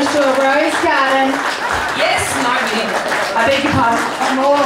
much to Rose Garden. Yes, no, I beg your pardon. More